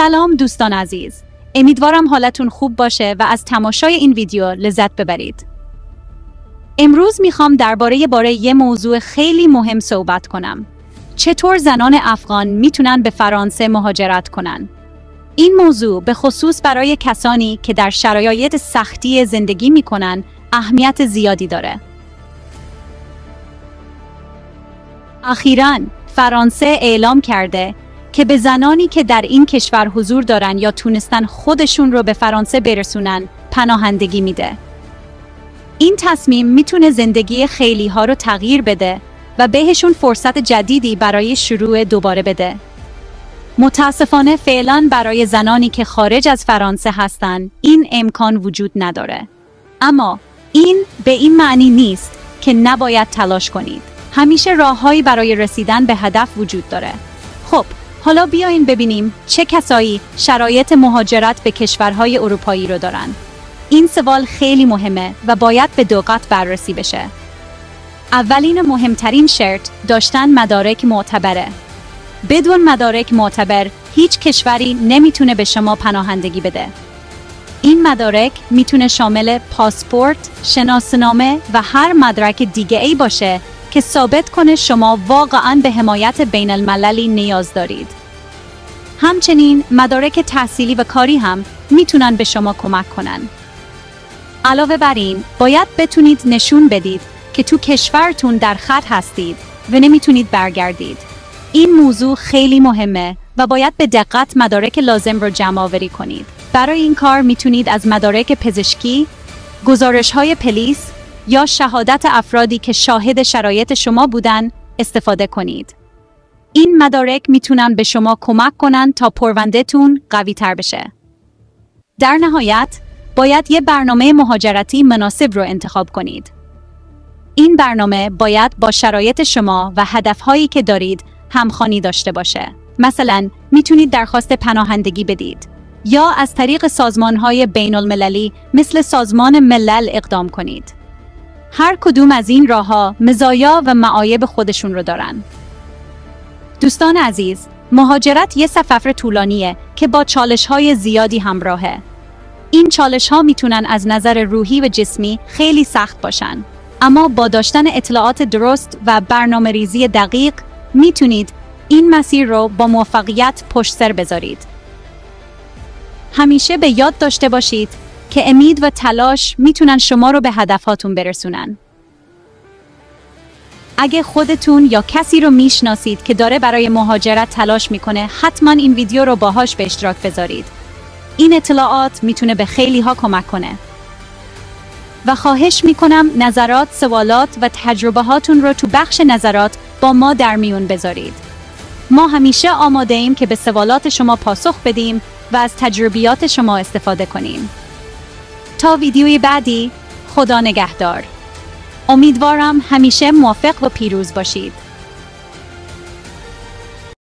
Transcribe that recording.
سلام دوستان عزیز. امیدوارم حالتون خوب باشه و از تماشای این ویدیو لذت ببرید. امروز می‌خوام درباره باره یه موضوع خیلی مهم صحبت کنم. چطور زنان افغان می‌تونن به فرانسه مهاجرت کنن؟ این موضوع به خصوص برای کسانی که در شرایط سختی زندگی می‌کنن اهمیت زیادی داره. اخیراً فرانسه اعلام کرده که به زنانی که در این کشور حضور دارن یا تونستن خودشون رو به فرانسه برسونن پناهندگی میده. این تصمیم می‌تونه زندگی خیلی ها رو تغییر بده و بهشون فرصت جدیدی برای شروع دوباره بده. متاسفانه فعلا برای زنانی که خارج از فرانسه هستن این امکان وجود نداره. اما این به این معنی نیست که نباید تلاش کنید. همیشه راههایی برای رسیدن به هدف وجود داره. خب حالا بیاین ببینیم چه کسایی شرایط مهاجرت به کشورهای اروپایی رو دارن. این سوال خیلی مهمه و باید به دقت بررسی بشه. اولین مهمترین شرط داشتن مدارک معتبره. بدون مدارک معتبر هیچ کشوری نمی‌تونه به شما پناهندگی بده. این مدارک می‌تونه شامل پاسپورت، شناسنامه و هر مدرک دیگه ای باشه که ثابت کنه شما واقعا به حمایت بین المللی نیاز دارید. همچنین مدارک تحصیلی و کاری هم می‌تونن به شما کمک کنن. علاوه بر این، باید بتونید نشون بدید که تو کشورتون در خط هستید و نمی‌تونید برگردید. این موضوع خیلی مهمه و باید به دقت مدارک لازم رو جمع آوری کنید. برای این کار می‌تونید از مدارک پزشکی، گزارش های پلیس یا شهادت افرادی که شاهد شرایط شما بودن استفاده کنید. این مدارک می‌تونن به شما کمک کنن تا پروندهتون قوی تر بشه. در نهایت، باید یه برنامه مهاجرتی مناسب رو انتخاب کنید. این برنامه باید با شرایط شما و هدفهایی که دارید همخوانی داشته باشه. مثلا می‌تونید درخواست پناهندگی بدید یا از طریق سازمانهای بین المللی مثل سازمان ملل اقدام کنید. هر کدوم از این راهها مزایا و معایب خودشون رو دارن. دوستان عزیز، مهاجرت یه سفر طولانیه که با چالش های زیادی همراهه. این چالش ها می‌تونن از نظر روحی و جسمی خیلی سخت باشن. اما با داشتن اطلاعات درست و برنامه ریزی دقیق می‌تونید این مسیر رو با موفقیت پشت سر بذارید. همیشه به یاد داشته باشید که امید و تلاش می‌تونن شما رو به هدفاتون برسونن. اگه خودتون یا کسی رو می‌شناسید که داره برای مهاجرت تلاش می‌کنه حتما این ویدیو رو باهاش به اشتراک بذارید. این اطلاعات می‌تونه به خیلی ها کمک کنه. و خواهش می‌کنم نظرات، سوالات و تجربه هاتون رو تو بخش نظرات با ما در میون بذارید. ما همیشه آماده ایم که به سوالات شما پاسخ بدیم و از تجربیات شما استفاده کنیم. تا ویدیوی بعدی. خدا نگهدار. امیدوارم همیشه موافق و پیروز باشید.